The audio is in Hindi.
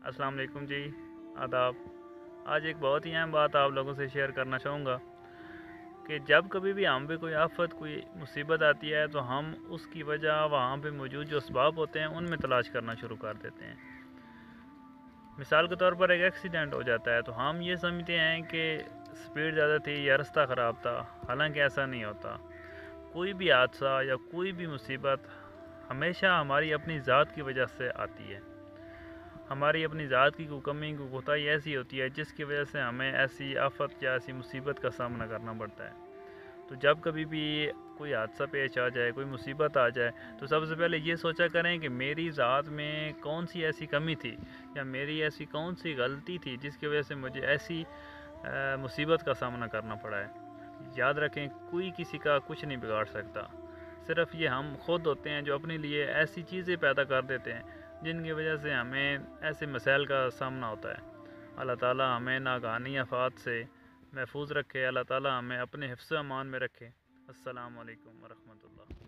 अस्सलाम वालेकुम जी, आदाब। आज एक बहुत ही अहम बात आप लोगों से शेयर करना चाहूँगा कि जब कभी भी हम पे कोई आफत, कोई मुसीबत आती है तो हम उसकी वजह वहाँ पे मौजूद जो इसबाब होते हैं, उनमें तलाश करना शुरू कर देते हैं। मिसाल के तौर पर एक एक्सीडेंट हो जाता है तो हम ये समझते हैं कि स्पीड ज़्यादा थी या रास्ता ख़राब था, हालाँकि ऐसा नहीं होता। कोई भी हादसा या कोई भी मुसीबत हमेशा हमारी अपनी ज़ात की वजह से आती है। हमारी अपनी ज़ात की कमी को कोताही ऐसी होती है जिसकी वजह से हमें ऐसी आफत या ऐसी मुसीबत का सामना करना पड़ता है। तो जब कभी भी कोई हादसा पेश आ जाए, कोई मुसीबत आ जाए तो सबसे पहले ये सोचा करें कि मेरी ज़ात में कौन सी ऐसी कमी थी या मेरी ऐसी कौन सी गलती थी जिसकी वजह से मुझे ऐसी मुसीबत का सामना करना पड़ा है। याद रखें, कोई किसी का कुछ नहीं बिगाड़ सकता। सिर्फ़ ये हम खुद होते हैं जो अपने लिए ऐसी चीज़ें पैदा कर देते हैं जिनकी वजह से हमें ऐसे मसाइल का सामना होता है। अल्लाह ताला हमें नागानी अफात से महफूज रखे। अल्लाह ताला हमें अपने हिफ्स अमान में रखे। अस्सलाम वालेकुम वरहमतुल्लाह।